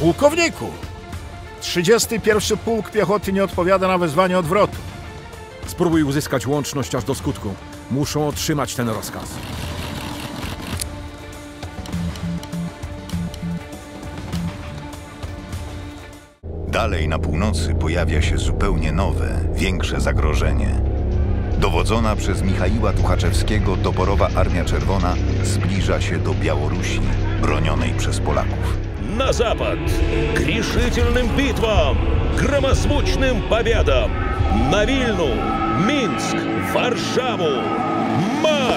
Pułkowniku! 31 Pułk Piechoty nie odpowiada na wezwanie odwrotu. Spróbuj uzyskać łączność aż do skutku. Muszą otrzymać ten rozkaz. Dalej na północy pojawia się zupełnie nowe, większe zagrożenie. Dowodzona przez Michaiła Tuchaczewskiego doborowa Armia Czerwona zbliża się do Białorusi, bronionej przez Polaków. На запад! К решительным битвам! Громозвучным победам! На Вильну, Минск, Варшаву! Марш!